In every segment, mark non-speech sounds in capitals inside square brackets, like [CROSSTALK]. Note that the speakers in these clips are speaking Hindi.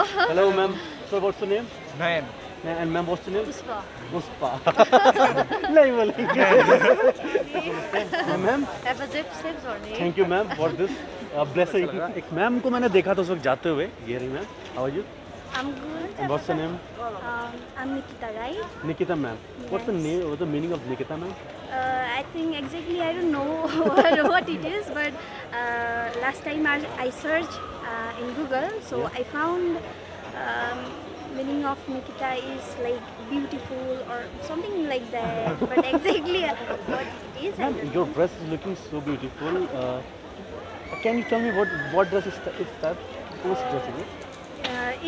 Hello, ma'am. So what's your name? Nayan. And ma'am, what's your name? Pushpa Puspa. नहीं बोलेंगे. Ma'am Have a zip zip or name? Thank you, ma'am, for this blessing. एक मैम को मैंने देखा था उस वक्त जाते हुए ये रही ma'am how are you I'm good. And what's your name? Um, I'm Nikita Rai. Nikita ma'am. Yes. What's the name? What's the meaning of Nikita ma'am? Uh, I think exactly [LAUGHS] I don't know what it is, but uh, last time I, I searched uh, in Google, so yeah. I found um, meaning of Nikita is like beautiful or something like that. but [LAUGHS] exactly uh, what it is, ma'am, your know. dress is looking so beautiful. Uh, can you tell me what what dress is, that? Whose dress is it?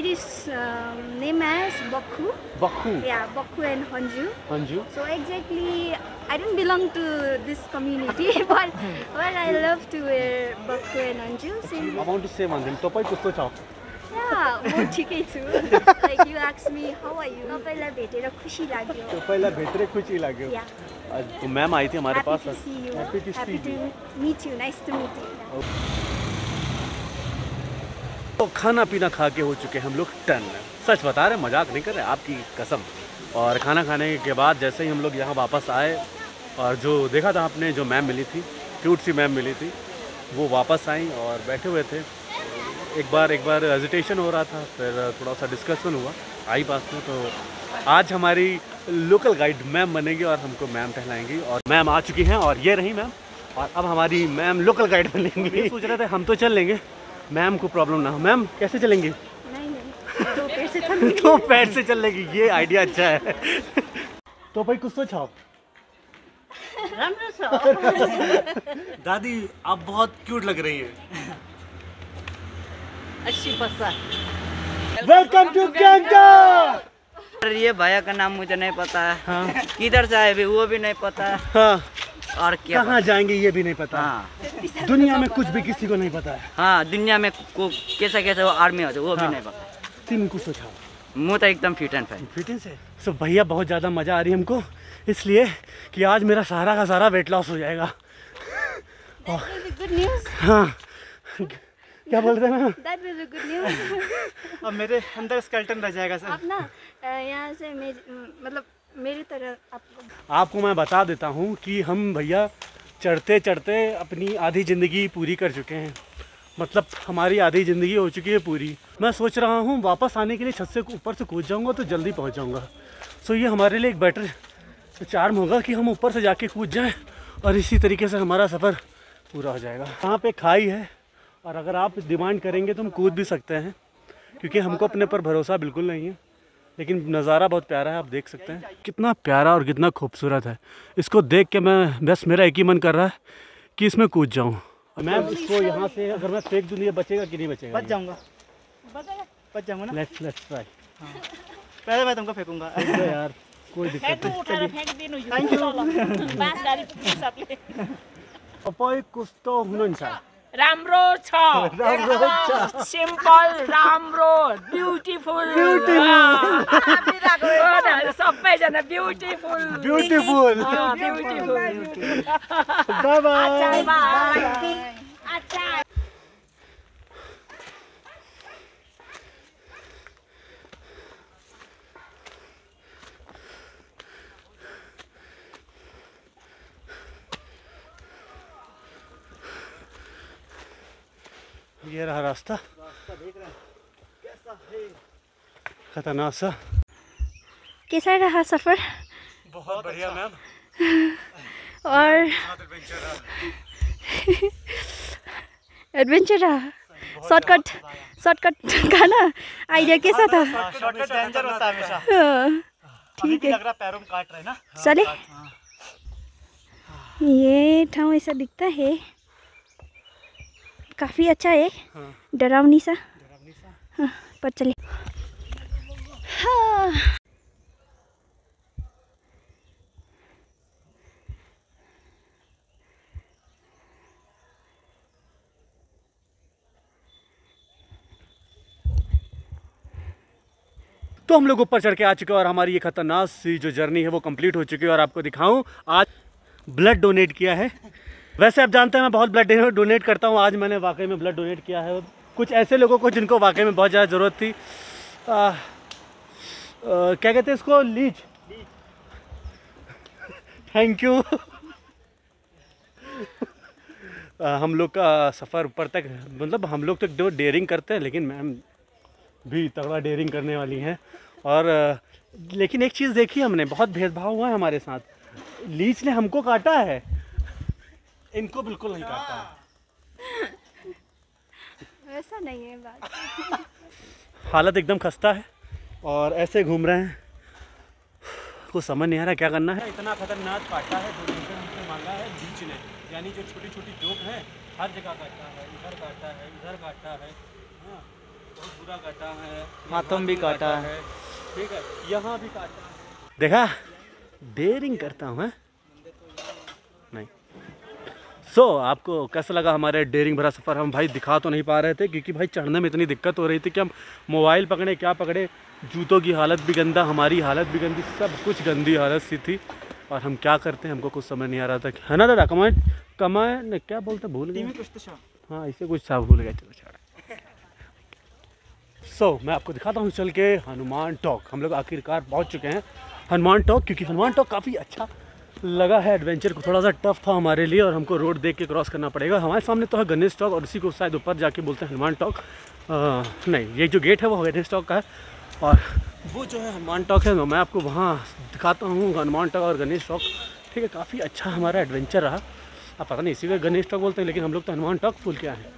It is um, named as Bokhu. Bakhu Yeah, Bokhu and Honju. Anju So exactly, I don't belong to this community, but but I love to wear bakhu and anju. Since I want to say one thing तपाईँ कस्तो छ yeah, म ठिकै छु. Like you asked me, how are you? तपाईँलाई भेटेर खुसी लाग्यो. तपाईँलाई भेटेर खुसी लाग्यो Yeah. मैम आई थी हमारे Happy पास to see you. Happy to Happy see to meet you. Nice to meet you. तो खाना पीना खा के हो चुके हम लोग टन। सच बता रहे मज़ाक नहीं कर रहे आपकी कसम। और खाना खाने के बाद जैसे ही हम लोग यहाँ वापस आए, और जो देखा था आपने, जो मैम मिली थी, क्यूट सी मैम मिली थी, वो वापस आई और बैठे हुए थे। एक बार एक बार हेजिटेशन हो रहा था, फिर थोड़ा सा डिस्कशन हुआ, आई पास में तो आज हमारी लोकल गाइड मैम बनेगी और हमको मैम टहलाएँगी और मैम आ चुकी हैं, और ये रही मैम, और अब हमारी मैम लोकल गाइड बनेंगी। सोच रहे थे, हम तो चल लेंगे। मैम को प्रॉब्लम ना हो। मैम कैसे चलेंगी? नहीं नहीं। [LAUGHS] पैर से चल तो पैर से चल लेगी ये आइडिया अच्छा है। [LAUGHS] तो भाई कुछ तो छाप [LAUGHS] दादी आप बहुत क्यूट लग रही हैं। वर्ष वेलकम टू गैंगटॉक ये भैया का नाम मुझे नहीं पता। है। हाँ किधर से आए भी वो भी नहीं पता। है। हाँ और क्या कहाँ जाएँगे ये भी नहीं पता। हाँ। दुनिया में कुछ भी किसी को नहीं पता है। हाँ दुनिया में को कैसा कैसा वो आर्मी होता है वो भी हाँ। नहीं पता। तीन कुछ तो छाप मुँह तो एकदम फिट एंड फाइन फिटिंग से सो भैया बहुत ज़्यादा मज़ा आ रही है हमको। इसलिए कि आज मेरा सारा का सारा वेट लॉस हो जाएगा। हाँ। क्या बोल रहे हैं. अब मेरे अंदर स्केल्टन रह जाएगा सर। आप ना यहाँ से मेरे मतलब मेरी तरह आपको आपको मैं बता देता हूँ कि हम भैया चढ़ते चढ़ते अपनी आधी ज़िंदगी पूरी कर चुके हैं। मतलब हमारी आधी ज़िंदगी हो चुकी है पूरी। मैं सोच रहा हूँ, वापस आने के लिए छत से ऊपर से कूद जाऊँगा तो जल्दी पहुँच जाऊँगा। सो ये हमारे लिए एक बेटर चार्म होगा कि हम ऊपर से जाके कूद जाएँ और इसी तरीके से हमारा सफ़र पूरा हो जाएगा। यहाँ पे खाई है और अगर आप डिमांड करेंगे तो हम कूद भी सकते हैं, क्योंकि हमको अपने पर भरोसा बिल्कुल नहीं है। लेकिन नज़ारा बहुत प्यारा है आप देख सकते हैं। कितना प्यारा और कितना खूबसूरत है। इसको देख के मैं बस मेरा एक ही मन कर रहा है कि इसमें कूद जाऊँ। मैम इसको यहाँ से अगर मैं फेंक दूँ ये बचेगा कि नहीं बचेगा? बच जाऊँगा। बच जाऊँगा ना? लेट्स लेट्स ट्राई पहले मैं तुमको फेंकूँगा। यार कोई दिक्कत नहीं। थैंक यू तपाईँ कस्तो हुनुहुन्छ राम्रो छ सिम्पल राम्रो ब्युटिफुल सबैजना ब्युटिफुल ब्युटिफुल ब्युटिफुल ये रहा रास्ता। खतरनाक सा। कैसा रहा सफ़र? बहुत बढ़िया मैम [LAUGHS] और एडवेंचर रहा। शॉर्टकट शॉर्टकट का ना आइडिया कैसा था? शॉर्टकट डेंजर होता है हमेशा। हाँ, ठीक है। लग रहा पैरों में काट रहे ना। चले। ये ठाव ऐसा दिखता है। काफ़ी अच्छा है। हाँ। डरावनी सा। हाँ, पर चले हाँ। तो हम लोग ऊपर चढ़ के आ चुके हैं और हमारी ये खतरनाक सी जो जर्नी है वो कंप्लीट हो चुकी है और आपको दिखाऊँ आज ब्लड डोनेट किया है। वैसे आप जानते हैं मैं बहुत ब्लड डोनेट करता हूँ। आज मैंने वाकई में ब्लड डोनेट किया है। कुछ ऐसे लोगों को जिनको वाकई में बहुत ज़्यादा ज़रूरत थी। आ, आ, क्या कहते हैं इसको? लीच थैंक यू आ, हम लोग का सफ़र ऊपर तक मतलब हम लोग तो जो डेयरिंग करते हैं लेकिन मैम भी तगड़ा डेयरिंग करने वाली हैं। और लेकिन एक चीज़ देखी हमने बहुत भेदभाव हुआ है हमारे साथ। लीच ने हमको काटा है। इनको बिल्कुल नहीं काटा है। वैसा नहीं है बात। हालत एकदम खस्ता है और ऐसे घूम रहे हैं। कुछ समझ नहीं आ रहा क्या करना है। इतना खतरनाक काटा है जो हमसे मांगा है बीच ने यानी जो छोटी छोटी जोक है हर जगह काटा है इधर काटा है इधर काटा है। हाँ, बहुत बुरा काटा है हाथों भी काटा है। ठीक है यहाँ भी काटा है। देखा? डेयरिंग करता हूँ हैं? सो so, आपको कैसा लगा हमारे डेयरिंग भरा सफ़र? हम भाई दिखा तो नहीं पा रहे थे क्योंकि भाई चढ़ने में इतनी दिक्कत हो रही थी कि हम मोबाइल पकड़े क्या पकड़े? जूतों की हालत भी गंदा हमारी हालत भी गंदी सब कुछ गंदी हालत सी थी। और हम क्या करते हैं हमको कुछ समझ नहीं आ रहा था है ना दादा कमाए कमाए क्या बोलते भूल गए? कुछ तो हाँ इसे कुछ था भूल गया चलो छोड़ सो so, मैं आपको दिखाता हूँ चल के हनुमान टॉक। हम लोग आखिरकार पहुँच चुके हैं हनुमान टॉक क्योंकि हनुमान टॉक काफ़ी अच्छा लगा है एडवेंचर को, थोड़ा सा टफ था हमारे लिए और हमको रोड देख के क्रॉस करना पड़ेगा। हमारे सामने तो है गणेश टॉक और इसी को शायद ऊपर जाके बोलते हैं हनुमान टॉक नहीं, ये जो गेट है वो गणेश टॉक का है और वो जो है हनुमान टॉक है, मैं आपको वहाँ दिखाता हूँ हनुमान टॉक और गणेश टॉक ठीक है, काफ़ी अच्छा हमारा एडवेंचर रहा। अब पता नहीं, इसी को गणेश टॉक बोलते हैं, लेकिन हम लोग तो हनुमान टॉक फुल क्या है।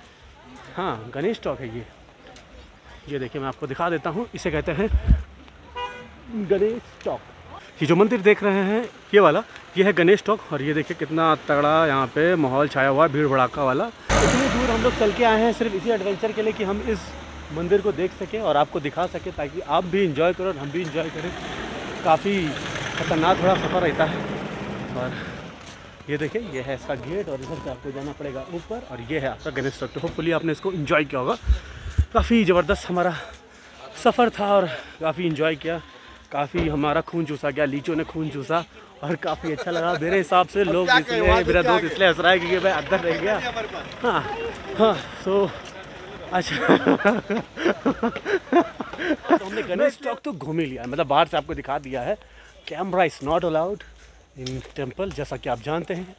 हाँ गणेश टॉक है ये। ये देखिए, मैं आपको दिखा देता हूँ, इसे कहते हैं गणेश टॉक ये जो मंदिर देख रहे हैं, ये वाला, ये है गणेश टॉक और ये देखिए कितना तगड़ा यहाँ पे माहौल छाया हुआ है, भीड़ भड़ाका वाला। इतनी दूर हम लोग चल के आए हैं, सिर्फ़ इसी एडवेंचर के लिए कि हम इस मंदिर को देख सकें और आपको दिखा सकें ताकि आप भी इंजॉय करो और हम भी इंजॉय करें। काफ़ी खतरनाक थोड़ा सफ़र रहता है। और ये देखिए, ये है इसका गेट और इधर से आपको जाना पड़ेगा ऊपर और ये है आपका गणेश टॉक तो होपफुली आपने इसको इन्जॉय किया होगा। काफ़ी ज़बरदस्त हमारा सफ़र था और काफ़ी इन्जॉय किया। काफ़ी हमारा खून चूसा गया लीचो ने खून चूसा और काफ़ी अच्छा लगा। मेरे हिसाब से लोग इसलिए मेरा दोस्त इसलिए हंस रहा है क्योंकि मैं अंदर रह गया। हाँ हाँ सो अच्छा। तो हमने गणेश चौक तो घूम ही लिया मतलब बाहर से आपको दिखा दिया है। Camera is not allowed in temple जैसा कि आप जानते हैं।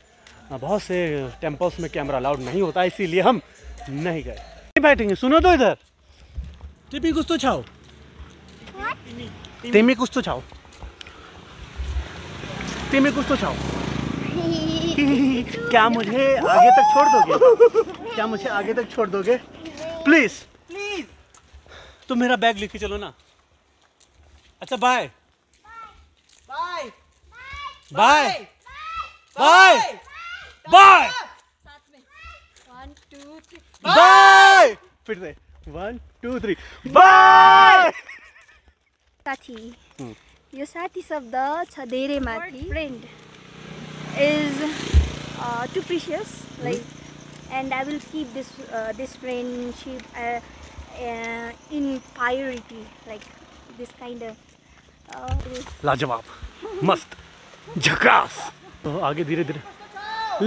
हाँ, बहुत से टेम्पल्स में कैमरा अलाउड नहीं होता इसीलिए हम नहीं गए। नहीं बैठेंगे सुनो तो इधर। टिपी कुछ तो छाओ। तिमी कुछ तो छाओ तिमी कुछ तो छाओ क्या मुझे आगे तक छोड़ दोगे? क्या मुझे आगे तक छोड़ दोगे? प्लीज़ प्लीज़ तुम मेरा बैग लेके चलो ना। अच्छा bye bye bye bye bye. Bye फिर से। वन टू थ्री बाय साथी। Hmm. यो साथी शब्द छ धेरै माथि। Friend is too precious like and I will keep this this friendship in priority like this kind of लाजवाब। मस्त। झकास। तो आगे धीरे धीरे।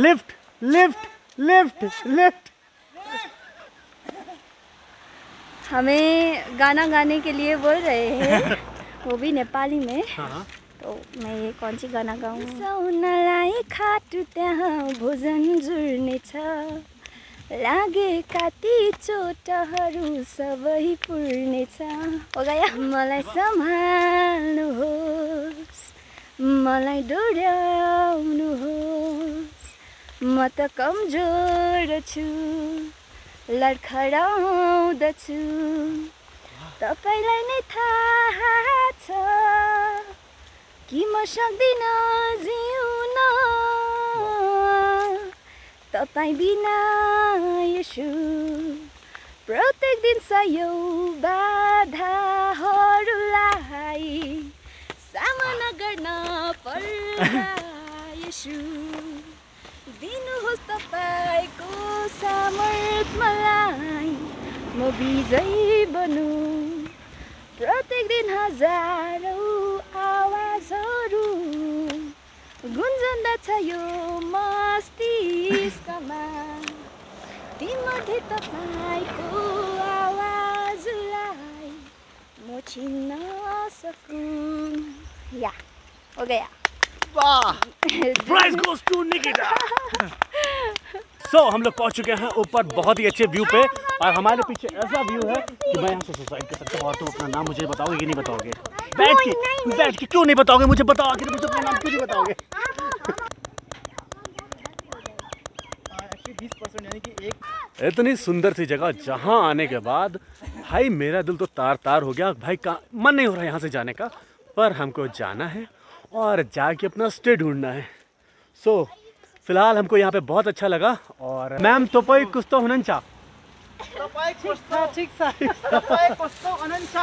लिफ्ट लिफ्ट लिफ्ट लिफ्ट हमें गाना गाने के लिए बोल रहे हैं। [LAUGHS] वो भी नेपाली में हाँ। तो मैं ये कौन सी गाना गाऊँ? खाटु त्यहाँ भोजन जुर्नेछ लागेका ती चोटहरू सबै पुर्नेछ। हो गयो। मलाई सम्हाल्नुहोस्। मलाई डोर्याउनुहोस्। म त कमजोर छु। लडखडाउँदछु। तपाईँलाई नै थाहा छ कि म सक्दिनँ जिउन तपाईँ बिना यसु प्रत्येक दिन सयौँ बाधाहरूलाई सामना गर्न पर्दा दिनुहोस् तपाईँको सामर्थ मलाई म विजय बनौँ प्रत्येक दिन हजारौँ आवाजहरू गुन्जन्दछ यो मस्तिष्कमा। तिमध्ये तपाईँको आवाजलाई म छिन्न सकु। या हो गया। Prize goes to Nikita so हम लोग पहुँच चुके हैं ऊपर बहुत ही अच्छे व्यू पे और हमारे पीछे ऐसा व्यू है कि मैं यहाँ से सुसाइड कर सकता हूँ और तुम अपना नाम मुझे बताओगे कि नहीं बताओगे? बैठ के बैठ के क्यों नहीं बताओगे मुझे बताओ आखिर मुझे अपना नाम क्यों नहीं बताओगे? इतनी सुंदर सी जगह जहाँ आने के बाद, भाई मेरा दिल तो तार तार हो गया। भाई का मन नहीं हो रहा यहाँ से जाने का, पर हमको जाना है। और जाके अपना स्टे ढूंढना है। सो so, फ़िलहाल हमको यहाँ पे बहुत अच्छा लगा और मैम तो कोई कुछ तो होना चा तपाईँ कस्तो ठिक छ तपाईँ कस्तो हुनुहुन्छ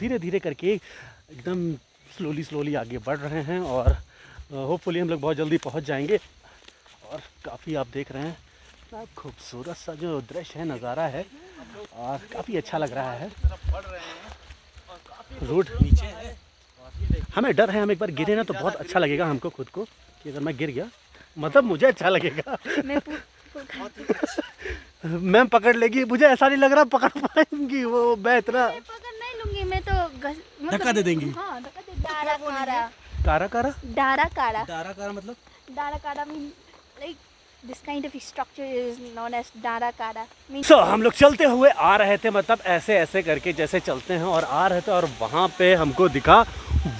धीरे धीरे करके एकदम स्लोली स्लोली आगे बढ़ रहे हैं और होपफुली हम लोग बहुत जल्दी पहुँच जाएँगे। और काफ़ी आप देख रहे हैं इतना खूबसूरत सा जो दृश्य है नज़ारा है और काफ़ी अच्छा लग रहा है। रोड नीचे है। हमें डर है हम एक बार गिरे ना तो बहुत अच्छा लगेगा हमको खुद को कि अगर मैं गिर गया मतलब मुझे अच्छा लगेगा। [LAUGHS] मैम पकड़ लेगी मुझे ऐसा नहीं लग रहा पकड़ पाएँगी वो मैं इतना मैं पकड़ नहीं लूँगी मैं तो मतलब- धक्का दे देंगी। हाँ धक्का दे डारा कारा। कारा कारा? डारा कारा। डारा कार मतलब? डारा कारा this kind of structure is known as डारा कारा मीन सो हम लोग चलते हुए आ रहे थे मतलब ऐसे ऐसे करके जैसे चलते हैं और आ रहे थे और वहाँ पे हमको दिखा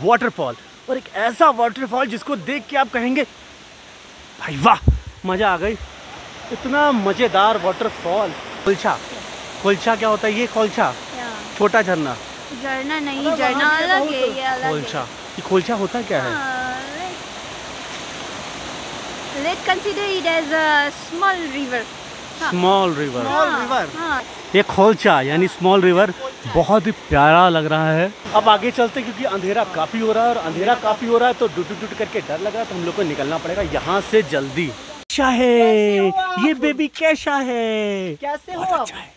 वाटरफॉल और एक ऐसा वाटरफॉल जिसको देख के आप कहेंगे भाई वाह मज़ा आ गई। इतना मज़ेदार वाटरफॉल खोलछा खोलछा क्या होता है? ये खोलछा छोटा झरना। झरना नहीं झरना अलग है ये अलग है। खोलछा ये खोलछा होता क्या है। Let consider it as a small river small river small river हाँ ये खोलचा यानी स्मॉल रिवर बहुत ही प्यारा लग रहा है। अब आगे चलते क्योंकि अंधेरा काफ़ी हो रहा है और अंधेरा काफ़ी हो रहा है तो डुट डुट करके डर लग रहा है तो हम लोग को निकलना पड़ेगा यहाँ से जल्दी। क्या है? ये बेबी कैसा है? कैसे हो अच्छा है।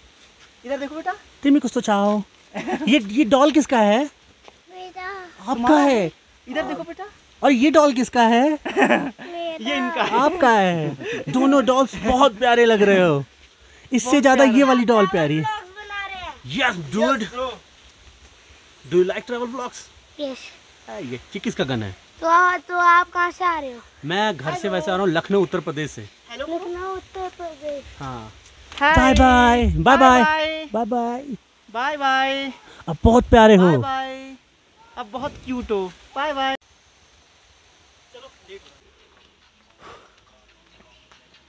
इधर देखो बेटा। तुम्हें कुछ तो चाहो। ये ये डॉल किसका है? आपका है? इधर देखो बेटा। और ये डॉल किसका है? [LAUGHS] ये इनका है। आपका है। दोनों डॉल्स बहुत प्यारे लग रहे हो। इससे ज़्यादा ये वाली डॉल प्यारी। है। Yes dude do you like travel vlogs yes ये ये किसका गन है? तो आ, तो आप कहाँ से आ रहे हो? मैं घर से वैसे आ रहा हूँ लखनऊ उत्तर प्रदेश से। लखनऊ उत्तर प्रदेश। हाँ। Bye bye bye bye bye bye bye bye अब बहुत प्यारे हो। बाय बाय अब बहुत क्यूट हो. बाय बाय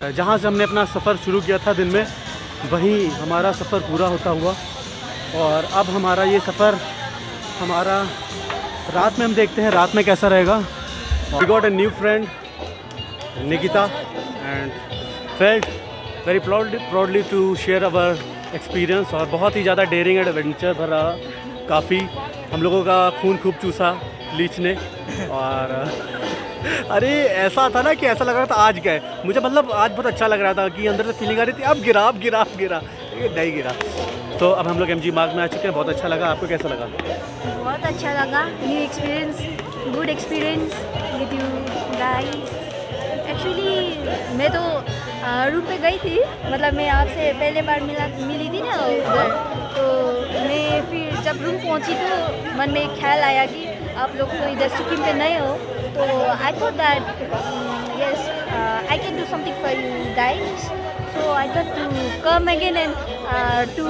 जहाँ से हमने अपना सफ़र शुरू किया था दिन में, वहीं हमारा सफ़र पूरा होता हुआ। और अब हमारा ये सफ़र, हमारा रात में हम देखते हैं, रात में कैसा रहेगा। We got a new friend Nikita and felt very proudly proudly to share our experience और बहुत ही ज़्यादा डेयरिंग एंड एडवेंचर भरा काफ़ी। हम लोगों का खून खूब चूसा लीच ने। और अरे, ऐसा था ना कि ऐसा लग रहा था आज गए। मुझे मतलब आज बहुत अच्छा लग रहा था कि अंदर से फीलिंग आ रही थी, अब गिरा अब गिरा अब गिरा। नहीं गिरा। तो अब हम लोग एम जी मार्ग में आ चुके हैं, बहुत अच्छा लगा। आपको कैसा लगा? बहुत अच्छा लगा। New experience good experience with you guys actually मैं तो रूम पे गई थी। मतलब मैं आपसे पहले बार मिला, मिली थी ना उधर। तो मैं फिर जब रूम पहुँची तो मन में ख्याल आया कि आप लोग तो इधर सिक्किम पे नए हो। तो I thought that yes I can do something for you guys so I thought to come again and to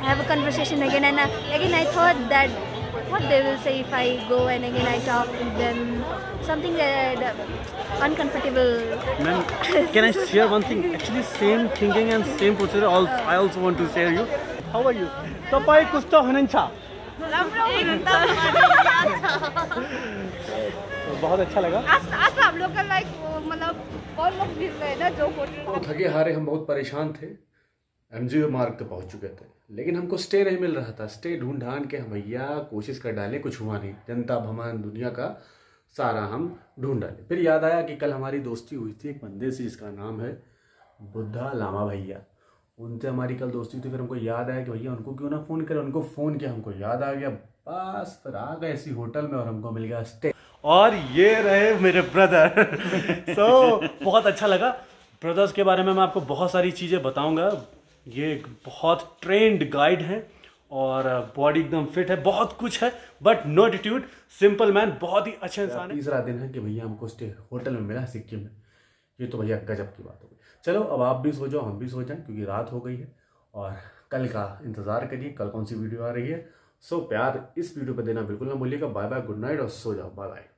have a conversation again and uh, again I thought that what they will say if I go and again I talk to them something that uh, uncomfortable ma'am can I share one thing actually same thinking and same procedure I also want to share you how are you तपाईँ कस्तो हुनुहुन्छ तो बहुत अच्छा लगा। आज आज हम लोग का लाइक मतलब कौन लोग मिल रहे ना जो फ़ोटो थके हारे हम बहुत परेशान थे। एम जी मार्ग पे पहुँच चुके थे। लेकिन हमको स्टे नहीं मिल रहा था। स्टे ढूंढ ढांड के हम भैया कोशिश कर डाले कुछ हुआ नहीं। जनता भमान दुनिया का सारा हम ढूंढ डाले। फिर याद आया कि कल हमारी दोस्ती हुई थी एक बंदे से जिसका नाम है बुद्धा लामा भैया। उनसे हमारी कल दोस्ती थी फिर हमको याद आया कि भैया उनको क्यों ना फ़ोन करें? उनको फ़ोन किया हमको याद आ गया। बस फिर आ गए इसी होटल में और हमको मिल गया स्टे और ये रहे मेरे ब्रदर सो [LAUGHS] so, बहुत अच्छा लगा। ब्रदर्स के बारे में मैं आपको बहुत सारी चीज़ें बताऊँगा। ये एक बहुत ट्रेंड गाइड हैं और बॉडी एकदम फिट है। बहुत कुछ है but no attitude simple man बहुत ही अच्छा इंसान है। तीसरा दिन है कि भैया हमको स्टे होटल में मिला सिक्किम में। ये तो भैया गजब की बात हो चलो, अब आप भी सो जाओ, हम भी सो जाएँ, क्योंकि रात हो गई है। और कल का इंतज़ार करिए, कल कौन सी वीडियो आ रही है। सो, प्यार, इस वीडियो पर देना बिल्कुल ना भूलिएगा। बाय बाय गुड नाइट और सो जाओ। Bye bye